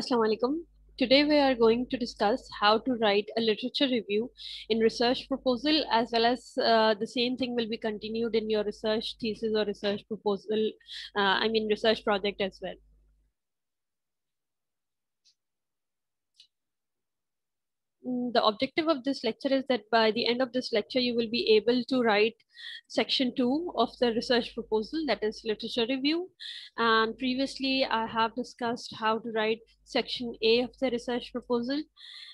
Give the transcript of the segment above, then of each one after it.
Assalamu alaikum. Today we are going to discuss how to write a literature review in research proposal as well as uh, the same thing will be continued in your research thesis or research proposal, uh, I mean research project as well. Mm, the objective of this lecture is that by the end of this lecture, you will be able to write section two of the research proposal, that is literature review. And previously, I have discussed how to write section A of the research proposal.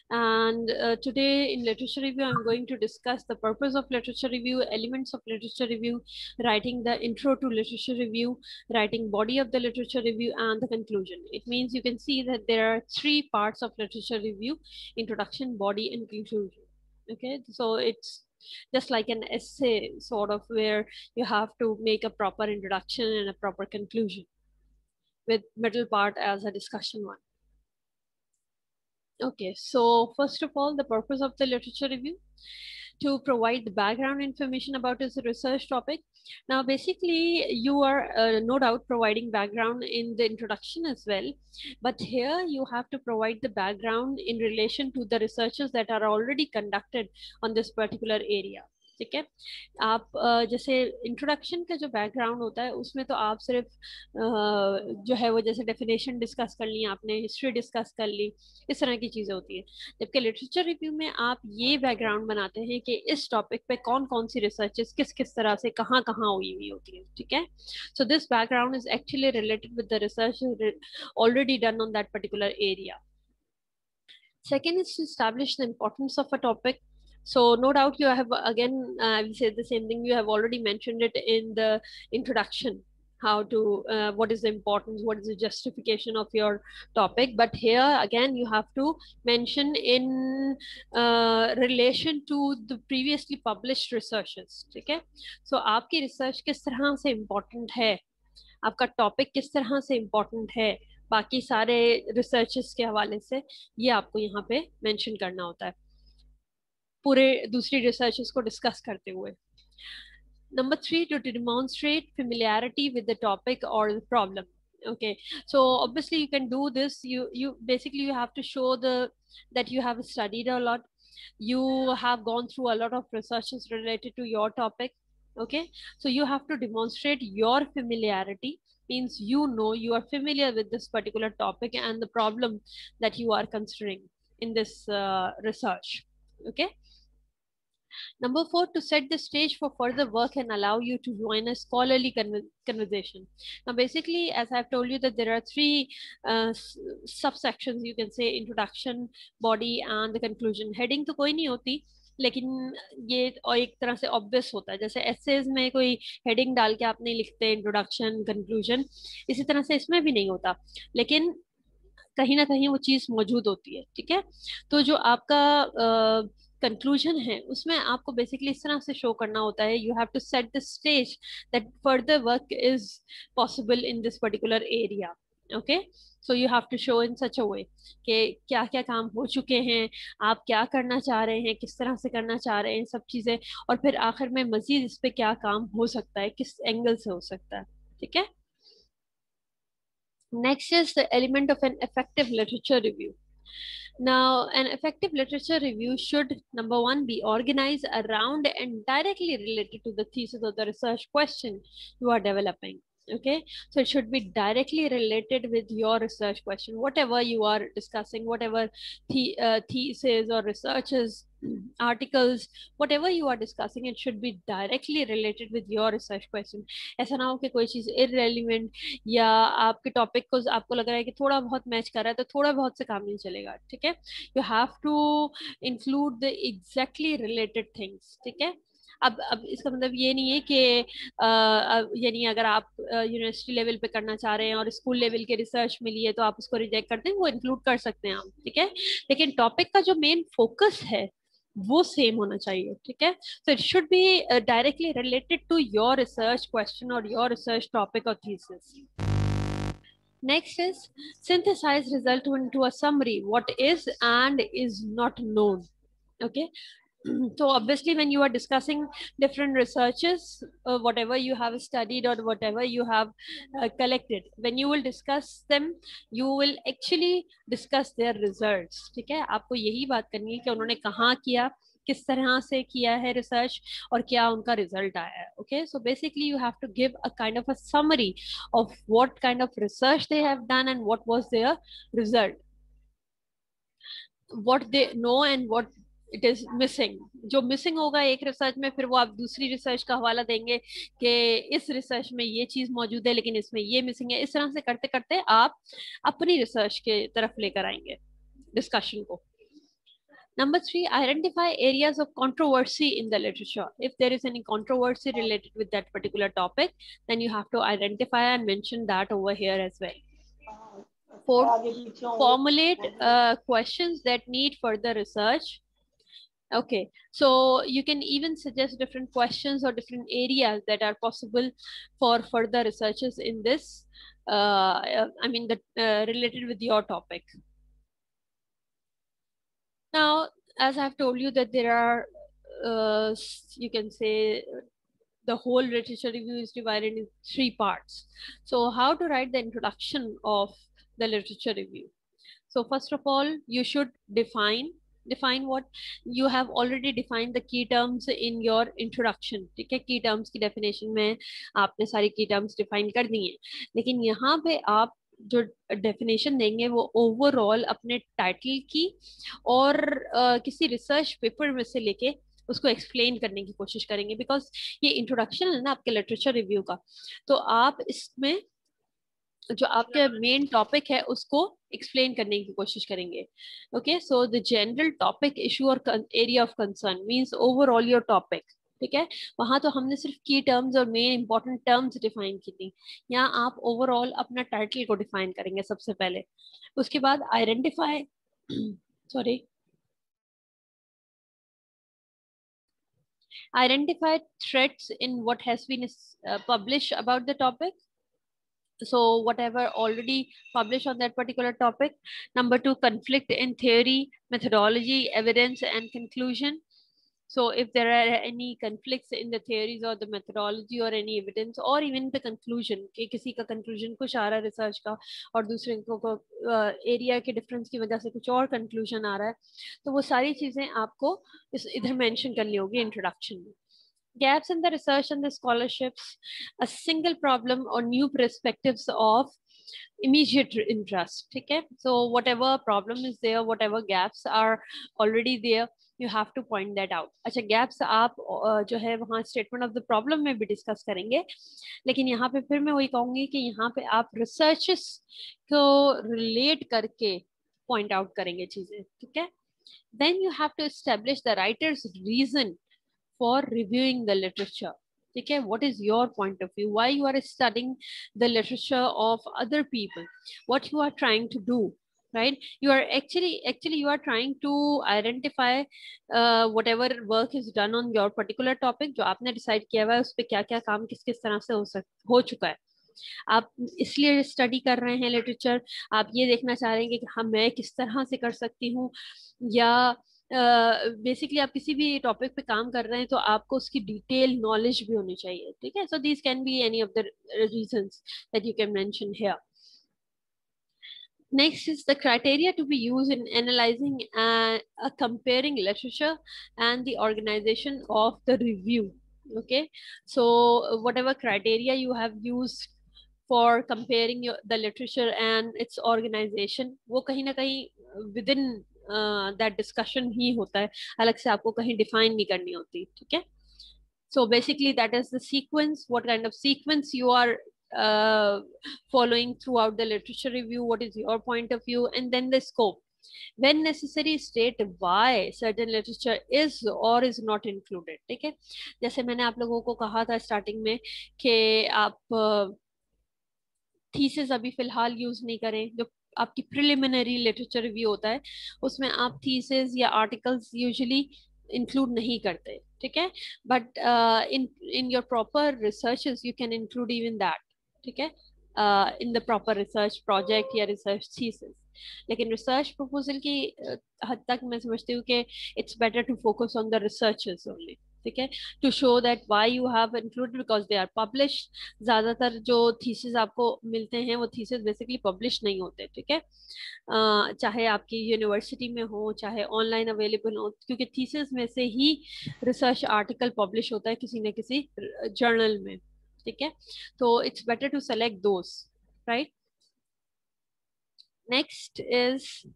And uh, today in literature review, I'm going to discuss the purpose of literature review, elements of literature review, writing the intro to literature review, writing body of the literature review, and the conclusion. It means you can see that there are three parts of literature review, introduction, body, and conclusion. Okay, so it's just like an essay sort of where you have to make a proper introduction and a proper conclusion with middle part as a discussion one. Okay, so first of all, the purpose of the literature review to provide the background information about his research topic. Now, basically, you are uh, no doubt providing background in the introduction as well, but here you have to provide the background in relation to the researches that are already conducted on this particular area. ठीक है? आप जैसे introduction का जो background होता है, उसमें तो आप सिर्फ़ जो है वो जैसे डेफिनेशन डिस्कस कर ली, आपने हिस्ट्री डिस्कस कर ली, इस तरह की चीज़ें होती है। जबकि लिटरेचर रिव्यू में आप ये बैकग्राउंड बनाते हैं कि इस टॉपिक पे कौन कौन सी रिसर्चेस किस किस तरह से कहाँ कहाँ हुई हुई होती है, ठीक है? So this background is actually related with the research already done on that particular area Second is to establish the importance of a topic so no doubt you have again uh, i will say the same thing you have already mentioned it in the introduction how to uh, what is the importance what is the justification of your topic but here again you have to mention in uh, relation to the previously published researches है so आपकी research किस तरह से important है आपका topic किस तरह से important है बाकी सारे researches के हवाले से ये आपको यहाँ पे mention करना होता है पूरे दूसरी रिसर्चेस को डिस्कस करते हुए number three to demonstrate familiarity with the topic or the problem okay so obviously you can do this you you basically you have to show the that you have studied a lot you have gone through a lot of researches related to your topic okay so you have to demonstrate your familiarity means you know you are familiar with this particular topic and the problem that you are considering in this uh, research okay Number four, to set the stage for further work and allow you to join a scholarly con conversation. Now, basically, as I've told you that there are three uh, subsections, you can say introduction, body and the conclusion. Heading तो कोई नहीं होती लेकिन ये और एक तरह से ऑब्वियस होता है जैसे एसेज में कोई हेडिंग डाल के आप नहीं लिखते इंट्रोडक्शन कंक्लूजन इसी तरह से इसमें भी नहीं होता लेकिन कहीं ना कहीं वो चीज़ मौजूद होती है ठीक है तो जो आपका uh, कंक्लूजन है, उसमें आपको बेसिकली इस तरह से शो करना होता है you have to set the stage that further work is possible in this particular area okay so you have to show in such a way कि क्या क्या काम हो चुके हैं, आप क्या करना चाह रहे हैं, किस तरह से करना चाह रहे हैं, सब चीज़ें, और फिर आखिर में मजीद इस पर क्या काम हो सकता है, किस एंगल से हो सकता है, ठीक है? Next is the element of an effective literature review Now, an effective literature review should, number one, be organized around and directly related to the thesis or the research question you are developing. Okay, so it should be directly related with your research question, whatever you are discussing, whatever the, uh, thesis or researches articles whatever you are discussing it should be directly related with your research question ऐसा ना हो कि कोई चीज़ irrelevant या आपके topic को आपको लग रहा है कि थोड़ा बहुत मैच कर रहा है तो थोड़ा बहुत से काम नहीं चलेगा ठीक है you have to include the exactly related things ठीक है अब अब इसका मतलब ये नहीं है कि यानी अगर आप यूनिवर्सिटी लेवल पे करना चाह रहे हैं और स्कूल लेवल के रिसर्च मिली है तो आप उसको रिजेक्ट करते हैं वो इंक्लूड कर सकते हैं आप ठीक है लेकिन टॉपिक का जो मेन फोकस है वो सेम होना चाहिए ठीक है so it should be directly related to your research question और योर रिसर्च टॉपिक और thesis Next is synthesize result into a summary, what is and is not known. Okay. so obviously when you are discussing different researches uh, whatever you have studied or whatever you have uh, collected when you will discuss them you will actually discuss their results ठीक है आपको यही बात करनी है कि उन्होंने कहाँ किया किस तरह से किया है रिसर्च और क्या उनका रिजल्ट आया है okay so basically you have to give a kind of a summary of what kind of research they have done and what was their result what they know and what it is missing जो missing होगा एक research में, फिर वो आप दूसरी research का हवाला देंगे कि इस रिसर्च में ये चीज़ मौजूद है, लेकिन इसमें ये मिसिंग है। इस तरह से करते करते आप अपनी रिसर्च के तरफ़ लेकर आएँगे डिस्कशन को। Number three identify areas of controversy in the literature if there is any controversy related with that particular topic then you have to identify and mention that over here as well formulate question that need further research Okay, so you can even suggest different questions or different areas that are possible for further researches in this. Uh, I mean, that uh, related with your topic. Now, as I've told you that there are, uh, you can say, the whole literature review is divided in three parts. So how to write the introduction of the literature review? So first of all, you should define define what you have already defined the key terms in your introduction ठीक है? Key terms की definition में आपने सारी key terms define कर दी हैं। लेकिन यहाँ पे आप जो डेफिनेशन देंगे वो ओवरऑल अपने टाइटल की और uh, किसी रिसर्च पेपर में से लेके उसको एक्सप्लेन करने की कोशिश करेंगे। बिकॉज़ ये इंट्रोडक्शन है ना आपके लिटरेचर रिव्यू का। तो आप इसमें जो आपके मेन टॉपिक है उसको एक्सप्लेन करने की कोशिश करेंगे। Okay so the general topic issue और area of concern means overall your topic ठीक है? वहाँ तो हमने सिर्फ़ की टर्म्स और मेन इंपॉर्टेंट टर्म्स डिफाइन की थी। यहाँ आप ओवरऑल अपना टाइटल को डिफाइन करेंगे सबसे पहले। उसके बाद identify sorry identify threats in what has been uh, published about the topic so whatever already published on that particular topic number two conflict in theory methodology evidence and conclusion so if there are any conflicts in the theories or the methodology or any evidence or even the conclusion कि किसी का conclusion कुछ आ रहा है research का और दूसरे को, को uh, area के difference की वजह से कुछ और conclusion आ रहा है तो वो सारी चीज़ें आपको इस इधर mention करनी होगी introduction में gaps in the research and the scholarships, a single problem or new perspectives of immediate interest. Okay, so whatever problem is there, whatever gaps are already there, you have to point that out. अच्छा gaps आप जो है वहाँ statement of the problem में भी discuss करेंगे लेकिन यहाँ पे फिर मैं वही कहूँगी कि यहाँ पे आप researches को relate करके point out करेंगे चीजें ठीक है then you have to establish the writer's reason for reviewing the literature okay what is your point of view why you are studying the literature of other people what you are trying to do right you are actually actually you are trying to identify uh, whatever work is done on your particular topic जो आपने decide किया हुआ है उस पर क्या क्या काम किस किस तरह से हो सक हो चुका है आप इसलिए स्टडी कर रहे हैं लिटरेचर आप ये देखना चाह रहे हैं कि हम मैं किस तरह से कर सकती हूँ या बेसिकली uh, आप किसी भी टॉपिक पे काम कर रहे हैं तो आपको उसकी डिटेल नॉलेज भी होनी चाहिए ठीक है so this can be any of the reasons that you can mention here Next is the criteria to be used in analyzing and uh, comparing literature and the organization of the review. Okay, so whatever criteria you have used for comparing your, the literature and its organization, वो कहीं ना कहीं within that discussion ही होता है। अलग से आपको कहीं डिफाइन नहीं करनी होती, ठीक है? So basically that is the sequence what kind of sequence you are following throughout the literature review what is your point of view and then the scope when necessary, state why certain literature is or is not included जैसे मैंने आप लोगों को कहा था starting में आप thesis अभी फ़िलहाल यूज़ नहीं करें, जो आपकी प्रिलिमिनरी लिटरेचर रिव्यू होता है, उसमें आप थीसिस या आर्टिकल्स यूजुअली इंक्लूड नहीं करते, ठीक है? But in in your proper researches you can include even that ठीक है? In the proper research project या रिसर्च थीसिस लेकिन रिसर्च प्रपोजल की हद तक मैं समझती हूँ कि it's better to focus on the researchers only ठीक है to show that why you have included because they are publish ज़्यादातर जो थीसिस आपको मिलते हैं वो थीसिस बेसिकली पब्लिश नहीं होते ठीक है? uh, चाहे आपकी यूनिवर्सिटी में हो चाहे ऑनलाइन अवेलेबल हो क्योंकि थीसिस में से ही रिसर्च आर्टिकल पब्लिश होता है किसी न किसी जर्नल में ठीक है? तो it's better to select those right next is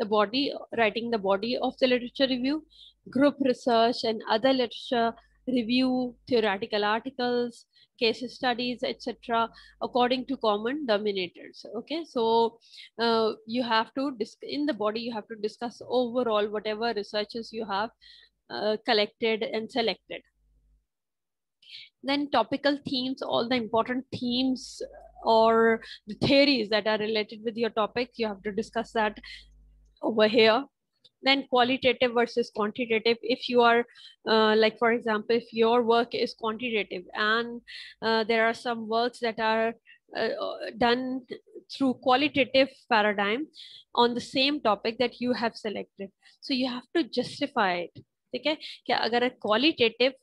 the body writing the body of the literature review. Group research and other literature review, theoretical articles, case studies, etc., according to common dominators. Okay, so uh, you have to in the body you have to discuss overall whatever researches you have uh, collected and selected. Then topical themes, all the important themes or the theories that are related with your topic, you have to discuss that over here then qualitative versus quantitative if you are uh, like for example if your work is quantitative and uh, there are some works that are uh, done through qualitative paradigm on the same topic that you have selected so you have to justify it ठीक है क्या अगर qualitative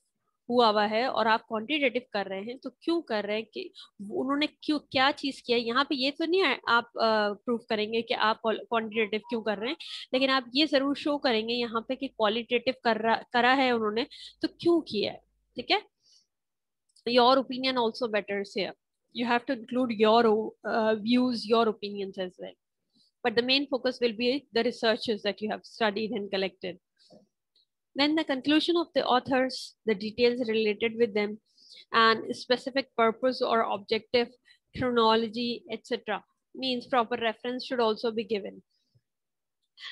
हुआ हुआ है और आप quantitative कर रहे हैं तो क्यों कर रहे हैं कि उन्होंने क्यों क्या चीज़ किया? यहाँ पे ये तो नहीं है आप प्रूफ करेंगे कि आप क्वांटिटेटिव क्यों कर रहे हैं लेकिन आप ये ज़रूर शो करेंगे यहाँ पे कि क्वालिटेटिव कर रहा करा है उन्होंने तो क्यों किया है? ठीक है? योर ओपिनियन ऑल्सो बेटर से have to include your uh, views your opinions as well. But the main focus will be the researches that you have studied and collected. Then the conclusion of the authors, the details related with them, and specific purpose or objective, chronology, etc. means proper reference should also be given.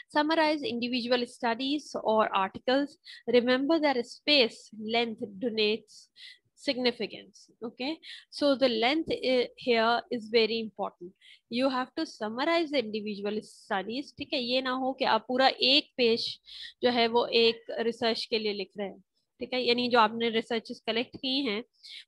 Summarize individual studies or articles. Remember that space length donates significance, okay? So, the length here is very important. You have to summarize the individual studies, ठीक है? ये ना हो कि आप पूरा एक page जो है वो एक रिसर्च के लिए लिख रहे हैं, ठीक है? यानी जो आपने रिसर्च कलेक्ट की हैं,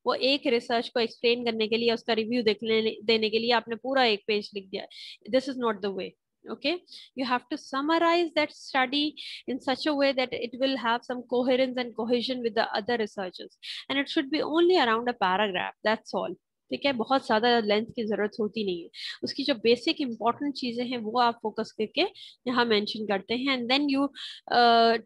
वो एक रिसर्च को एक्सप्लेन करने के लिए, उसका रिव्यू देखने, देने के लिए आपने पूरा एक पेज लिख दिया। This is not the way okay? You have to summarize that study in such a way that it will have some coherence and cohesion with the other researchers. And it should be only around a paragraph that's all ठीक है? बहुत ज़्यादा length की ज़रूरत होती नहीं है। उसकी जो बेसिक इंपॉर्टेंट चीज़ें हैं, वो आप फोकस करके यहाँ मेंशन करते हैं। And then you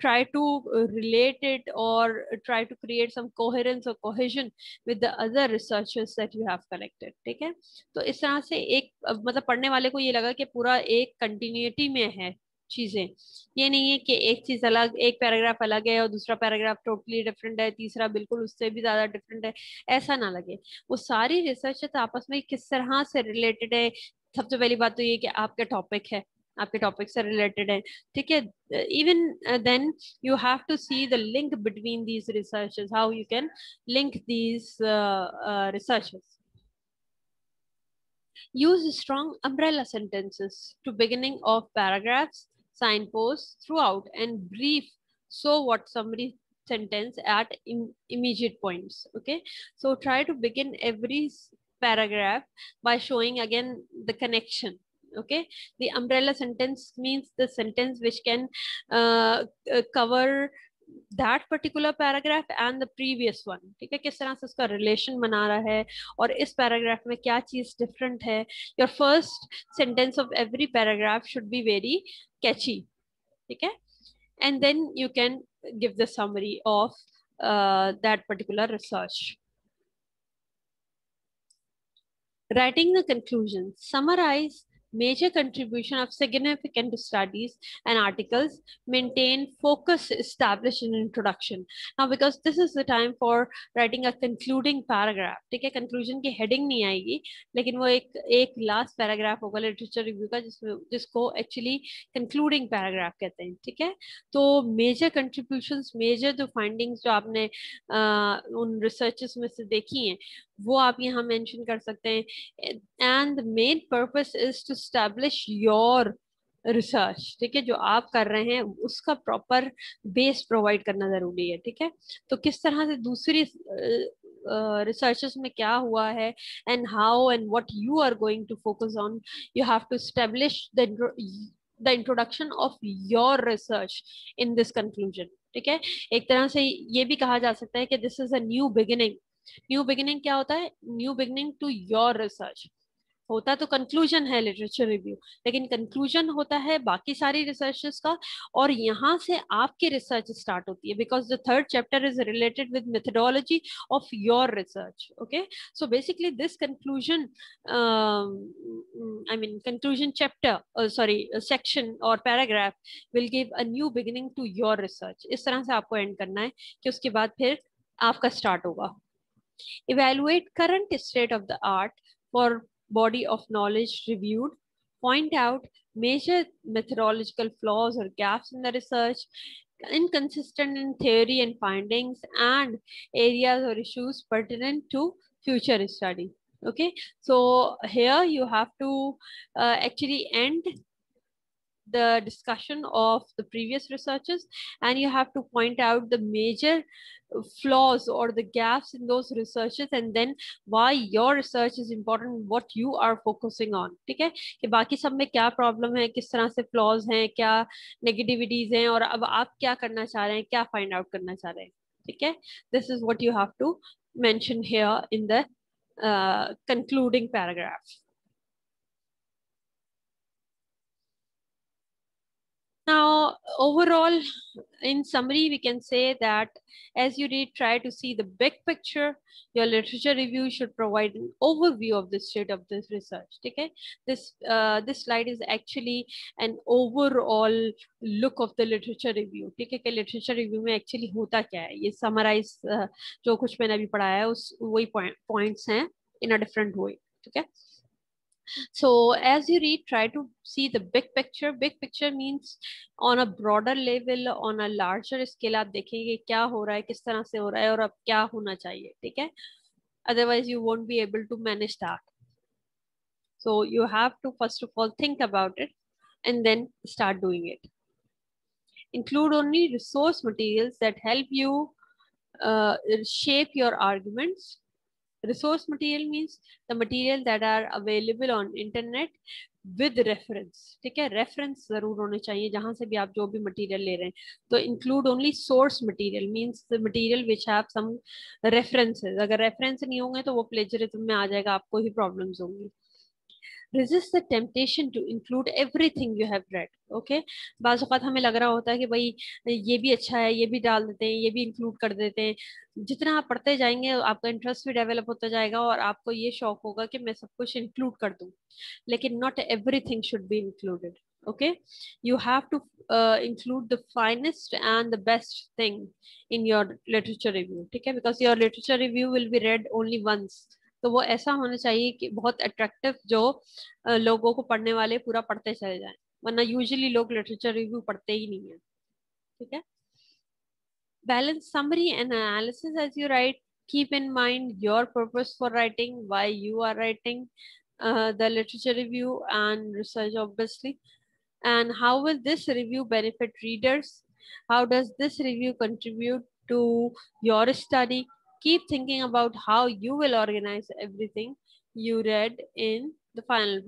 try to relate it और try to create some coherence और cohesion with the other researchers that you have collected ठीक है? तो इस तरह से एक मतलब पढ़ने वाले को ये लगा कि पूरा एक कंटिन्यूटी में है। चीज़ें। ये नहीं है कि एक चीज़ अलग, एक पैराग्राफ अलग है और दूसरा पैराग्राफ टोटली डिफरेंट है, तीसरा बिल्कुल उससे भी ज़्यादा डिफरेंट है। ऐसा ना लगे। वो सारी रिसर्च तो आपस में किस तरह से रिलेटेड है? सबसे पहली बात तो ये कि आपके टॉपिक है, आपके टॉपिक से रिलेटेड है। ठीक है? Even then you have to see the link between these researches how you can link these researches use strong umbrella sentences to beginning of paragraphs. Signposts throughout and brief so what summary sentence at Im immediate points okay? So try to begin every paragraph by showing again the connection okay? The umbrella sentence means the sentence which can uh, uh, cover that particular paragraph and the previous one ठीक है? किस तरह से उसका relation बना रहा है और इस पैराग्राफ में क्या चीज़ डिफरेंट है? Your first sentence of every paragraph should be very catchy ठीक है? And then you can give the summary of that particular research writing the conclusion, summarize major contribution of significant studies and articles maintain focus established in introduction now because this is the time for writing a concluding paragraph ठीक है conclusion की heading नहीं आएगी लेकिन वो एक एक last paragraph होगा literature review का जिसमें जिसको actually concluding paragraph कहते हैं ठीक है तो major contributions major जो findings जो आपने आ, उन researches में से देखी हैं वो आप यहाँ मेंशन कर सकते हैं। And main purpose is to establish your research ठीक है? जो आप कर रहे हैं उसका प्रॉपर बेस प्रोवाइड करना ज़रूरी है ठीक है? तो किस तरह से दूसरी रिसर्चेस uh, में क्या हुआ है? And how and what you are going to focus on you have to establish the introduction of your research in this conclusion ठीक है? एक तरह से ये भी कहा जा सकता है कि this is a new beginning क्या होता है? New beginning to your research. होता तो कंक्लूजन है लिटरेचर रिव्यू लेकिन कंक्लूजन होता है बाकी सारी रिसर्चेस का, और यहाँ से आपकी रिसर्च स्टार्ट होती है because the third chapter is related with methodology of your research okay so basically this conclusion I mean conclusion chapter sorry section और paragraph will give a new beginning to your research इस तरह से आपको and करना है कि उसके बाद फिर आपका स्टार्ट होगा। Evaluate current state of the art for body of knowledge reviewed, point out major methodological flaws or gaps in the research, inconsistent in theory and findings, and areas or issues pertinent to future study. Okay, so here you have to uh, actually end the discussion of the previous researches and you have to point out the major flaws or the gaps in those researches and then why your research is important what you are focusing on ठीक है कि बाकी सब में क्या problem है किस तरह से फ्लॉज हैं क्या नेगेटिविटीज हैं और अब आप क्या करना चाह रहे हैं क्या फाइंड आउट करना चाह रहे हैं ठीक है this is what you have to mention here in the uh, concluding paragraph Now, overall, in summary, we can say that as you read, try to see the big picture. Your literature review should provide an overview of the state of this research. Okay, this uh, this slide is actually an overall look of the literature review. ठीक है कि literature review में actually होता क्या है ये summarize uh, जो कुछ मैंने अभी पढ़ाया है उस वही point, points हैं in a different way. ठीक है so as you read try to see the big picture big picture means on a broader level on a larger scale आप देखेंगे क्या हो रहा है किस तरह से हो रहा है और अब क्या होना चाहिए ठीक है otherwise you won't be able to manage that so you have to first of all think about it and then start doing it include only resource materials that help you uh, shape your arguments resource material means the material that are available on internet with reference ठीक है reference ज़रूर होने चाहिए जहाँ से भी आप जो भी material ले रहे हैं तो include only source material means the material which have some references अगर reference नहीं होंगे तो वो plagiarism में आ जाएगा आपको ही problems होंगी resist the temptation to include everything you have read okay बाज़ हमें लग रहा होता है कि भाई ये भी अच्छा है ये भी डाल देते हैं ये भी इंक्लूड कर देते हैं जितना आप पढ़ते जाएँगे आपका इंटरेस्ट भी डेवलप होता जाएगा और आपको ये शौक होगा कि मैं सब कुछ इंक्लूड कर दूँ लेकिन not everything should be included okay you have to uh, include the finest and the best thing in your literature review okay because your literature review will be read only once तो वो ऐसा होना चाहिए कि बहुत attractive जो लोगों को पढ़ने वाले पूरा पढ़ते चले जाए, वरना यूजली लोग लिटरेचर रिव्यू पढ़ते ही नहीं है, ठीक है? Balance summary and analysis as you write keep in mind your purpose for writing why you are writing the literature review and research obviously and how will this review benefit readers? How does this review contribute to your study? Keep thinking about how you will organize everything you read in the final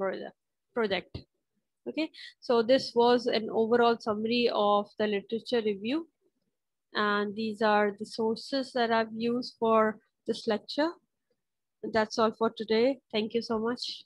project. Okay, so this was an overall summary of the literature review. And these are the sources that I've used for this lecture. That's all for today. Thank you so much.